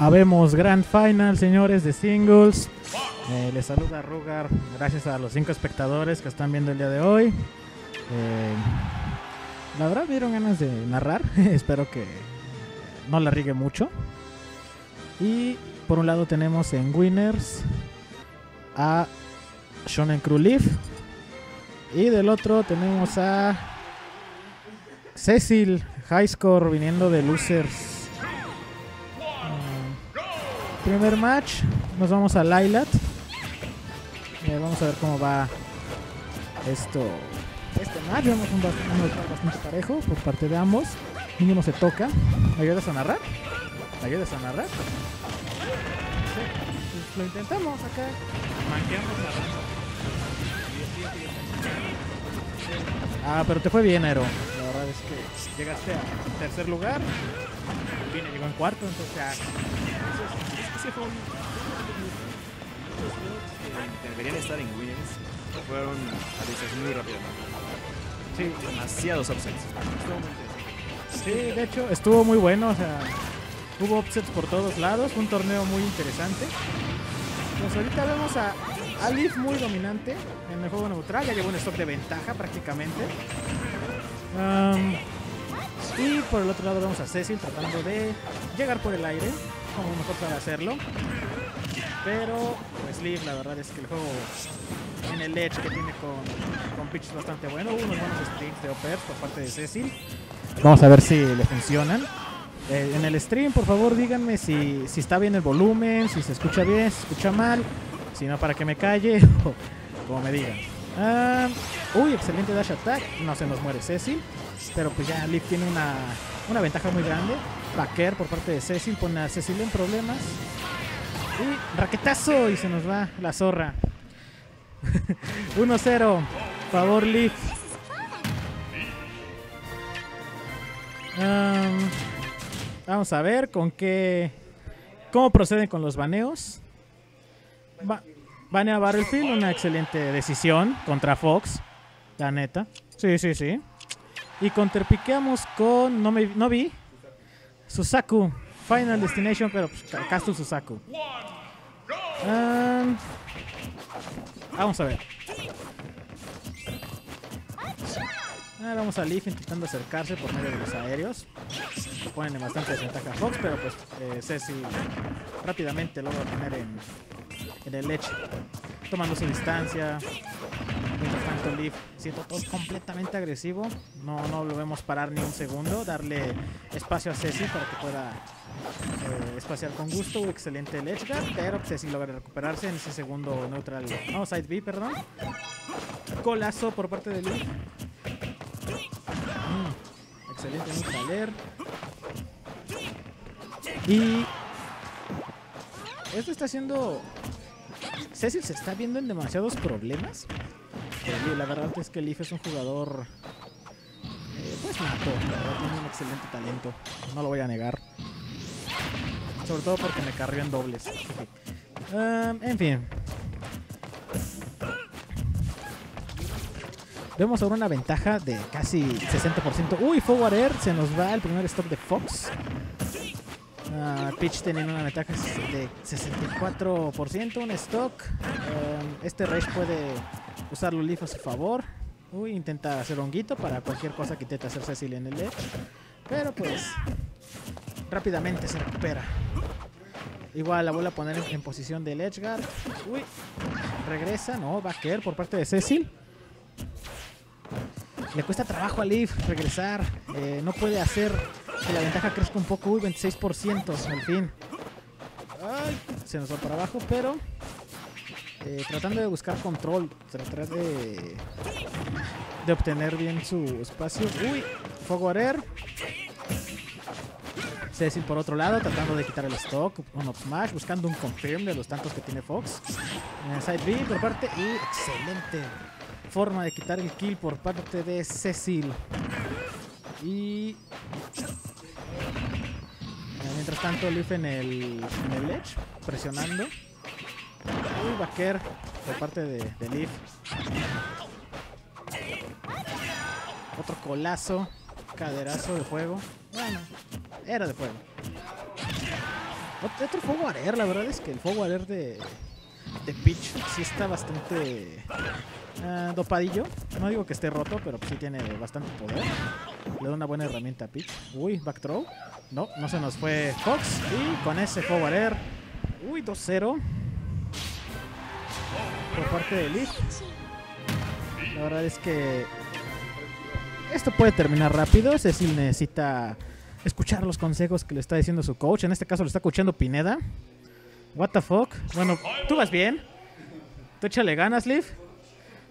Habemos Grand Final, señores, de singles. Eh, les saluda Rugar, gracias a los cinco espectadores que están viendo el día de hoy. Eh, la verdad dieron ganas de narrar, espero que no la riegue mucho. Y por un lado tenemos en Winners a Shonen Crew Leaf. Y del otro tenemos a Cecil Highscore viniendo de Losers. Primer match, nos vamos a Lilat. Eh, vamos a ver cómo va esto. Este match, vemos un bastante, bastante parejo por parte de ambos. Ninguno se toca. ¿Me ayudas a narrar? ¿Me ayudas a narrar? Sí, pues lo intentamos acá. Ah, pero te fue bien, Aero. La verdad es que llegaste a tercer lugar. Vine, llegó en cuarto, entonces ya. Ese fue un. Muchos juegos que deberían estar en Winners fueron a veces muy rápidamente. Sí, Demasiados upsets. Sí, de hecho estuvo muy bueno. O sea, hubo upsets por todos lados. Fue un torneo muy interesante. Pues ahorita vemos a Alif muy dominante en el juego neutral. Ya llevó un stock de ventaja prácticamente. Um, y por el otro lado vemos a Cecil tratando de llegar por el aire. Como mejor para hacerlo. Pero, pues Leaf, la verdad es que el juego en el edge que tiene con, con es bastante bueno. Unos buenos streams de OPERS por parte de Cecil. Vamos a ver si le funcionan. Eh, en el stream, por favor, díganme si, si está bien el volumen, si se escucha bien, si se escucha mal. Si no, para que me calle o como me digan. Ah, uy, excelente dash attack. No se nos muere Cecil. Pero pues ya Leaf tiene una, una ventaja muy grande. Backer por parte de Cecil pone a Cecil en problemas. Y raquetazo y se nos va la zorra. 1-0. Favor Leaf. Vamos a ver con qué. ¿Cómo proceden con los baneos? Ba banea Battlefield, una excelente decisión contra Fox. La neta. Sí, sí, sí. Y counterpiqueamos con. No, me, no vi. Susaku. Final Destination, pero pues, Castu Susaku. Um, vamos a ver. Ahora vamos a Leaf intentando acercarse por medio de los aéreos. Ponen en bastante desventaja a Fox, pero pues eh, Ceci rápidamente logra poner en, en el leche. Tomando su distancia. Mientras tanto Leaf siendo todo completamente agresivo. No, no lo vemos parar ni un segundo. Darle espacio a Ceci para que pueda eh, espaciar con gusto. Excelente el edge guard, pero Ceci logra recuperarse en ese segundo neutral. No, side B, perdón. Colazo por parte de Leaf. Mm, excelente neutraler. Y esto está haciendo. Cecil se está viendo en demasiados problemas. La verdad es que Leaf es un jugador. eh, pues nato, la tiene un excelente talento. No lo voy a negar. Sobre todo porque me carrió en dobles. Um, en fin. Vemos ahora una ventaja de casi 60%. Uy, Forward Air. Se nos va el primer stock de Fox. Ah, Pitch teniendo una ventaja de 64%. Un stock. Um, este Rage puede usarlo Leaf a su favor. Uy, intenta hacer honguito para cualquier cosa que intente hacer Cecil en el edge. Pero pues rápidamente se recupera. Igual la vuelve a poner en, en posición del edge guard. Uy, regresa, no, va a caer por parte de Cecil. Le cuesta trabajo a Leaf regresar. eh, no puede hacer que la ventaja crezca un poco. Uy, 26% al fin. Ay, se nos va para abajo, pero eh, tratando de buscar control. Tratar de, de obtener bien su espacio. Uy, Forward Air. Cecil por otro lado, tratando de quitar el stock, un up smash, buscando un confirm de los tantos que tiene Fox. Eh, side B por parte y excelente forma de quitar el kill por parte de Cecil. Y mientras tanto Leaf en el, en el edge, presionando. Uy, Baker por parte de, Leaf. Otro colazo, caderazo de fuego. Bueno, era de fuego. Otro, fuego arer, la verdad es que el fuego arer de, de Peach sí está bastante ah, dopadillo. No digo que esté roto, pero sí tiene bastante poder. Le da una buena herramienta a Peach. Uy, back throw. No, no se nos fue Fox. Y con ese fuego arer. Uy, 2-0. Por parte de Leaf. La verdad es que esto puede terminar rápido. Cecil necesita escuchar los consejos que le está diciendo su coach. En este caso lo está coachando Pineda. What the fuck? Bueno, tú vas bien. Tú échale ganas, Liv.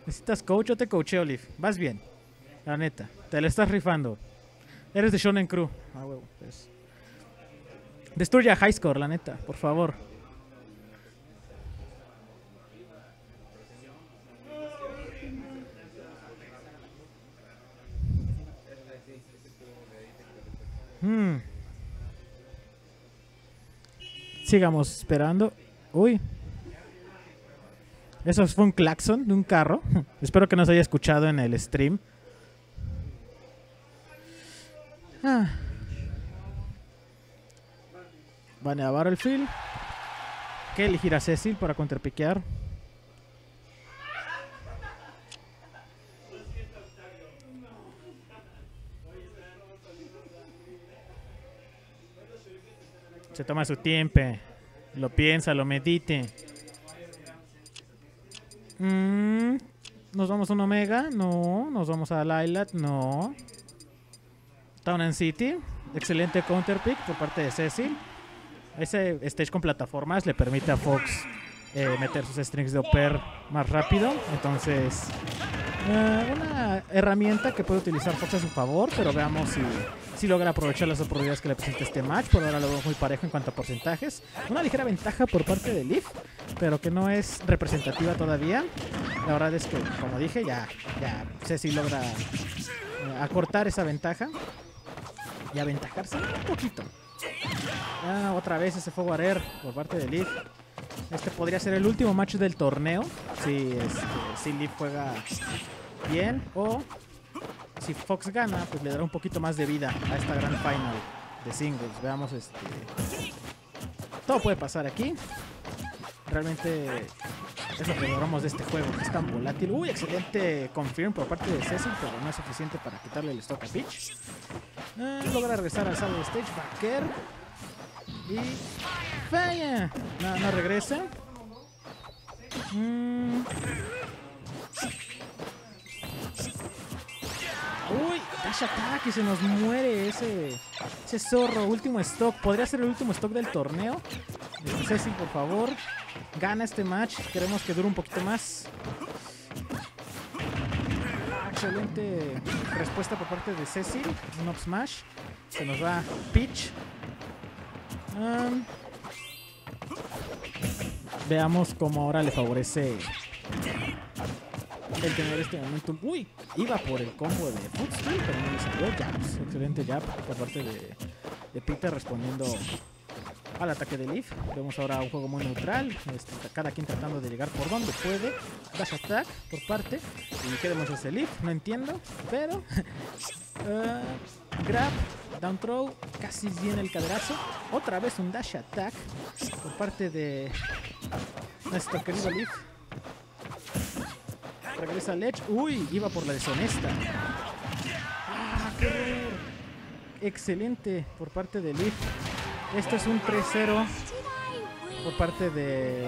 ¿Necesitas coach? Yo te coacheo, Liv. Vas bien. La neta. Te la estás rifando. Eres de Shonen Crew. Ah, huevo. Pues. Destruye a High Score, la neta. Por favor. Hmm. Sigamos esperando. Uy. Eso fue un claxon de un carro. Espero que no se haya escuchado en el stream. Ah. Van a Battlefield. Que elegir a Cecil para contrapiquear. Se toma su tiempo. Lo piensa, lo medite. Mm, ¿Nos vamos a un Omega? No. ¿Nos vamos a Lilat? No. Town and City. Excelente counter pick por parte de Cecil. Ese stage con plataformas le permite a Fox eh, meter sus strings de Oper más rápido. Entonces, eh, una herramienta que puede utilizar Fox a su favor, pero veamos si, si logra aprovechar las oportunidades que le presenta este match. Por ahora lo veo muy parejo en cuanto a porcentajes. Una ligera ventaja por parte de Leaf, pero que no es representativa todavía. La verdad es que, como dije, ya, ya Ceci logra eh, acortar esa ventaja y aventajarse un poquito. Ah, otra vez ese fuego arer por parte de Leaf. Este podría ser el último match del torneo. Si, este, si Leaf juega bien. O si Fox gana, pues le dará un poquito más de vida a esta gran final de singles. Veamos este. Todo puede pasar aquí. Realmente es lo que logramos de este juego. Es tan volátil. Uy, excelente confirm por parte de Cecil, pero no es suficiente para quitarle el stock a Peach. Ah, logra regresar al side stage. Backer. Y. ¡Falla! No, no regresa. Mm. Uy, Dash Attack y se nos muere ese, ese zorro. Último stock. Podría ser el último stock del torneo. Eh, Cecil, por favor. Gana este match. Queremos que dure un poquito más. Excelente respuesta por parte de Cecil. Un smash. Se nos va Peach. Um, veamos cómo ahora le favorece el tener este momento. Uy, iba por el combo de Footstool, pero no le salió. Jabs, excelente jab por parte de, de Peter respondiendo al ataque de Leaf. Vemos ahora un juego muy neutral. Este, cada quien tratando de llegar por donde puede. Dash attack por parte. ¿Y qué demonios el Leaf? No entiendo. Pero. uh, grab. Down throw. Casi viene el caderazo. Otra vez un dash attack por parte de nuestro querido Leaf. Regresa Ledge. Uy, iba por la deshonesta. Ah. Excelente por parte de Leaf. Esto es un 3-0 por parte de,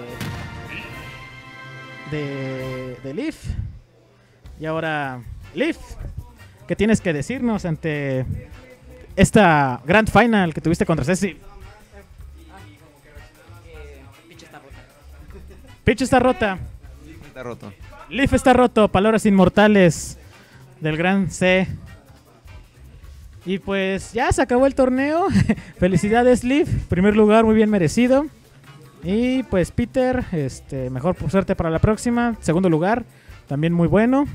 de de Leaf. Y ahora Leaf, ¿qué tienes que decirnos ante esta Grand Final que tuviste contra Ceci? Pitch está rota. Está roto. Leaf está roto. Palabras inmortales del Gran C. Y pues ya se acabó el torneo. Felicidades, Leaf. Primer lugar, muy bien merecido. Y pues Peter, este, mejor suerte para la próxima. Segundo lugar, también muy bueno.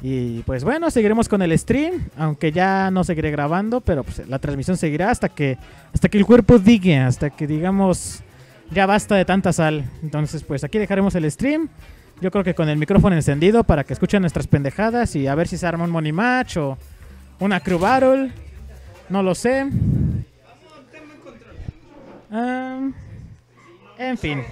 Y pues bueno, seguiremos con el stream, aunque ya no seguiré grabando, pero pues la transmisión seguirá hasta que hasta que el cuerpo diga, hasta que digamos ya basta de tanta sal. Entonces, pues aquí dejaremos el stream. Yo creo que con el micrófono encendido para que escuchen nuestras pendejadas y a ver si se arma un money match o una crew battle. No lo sé. En fin.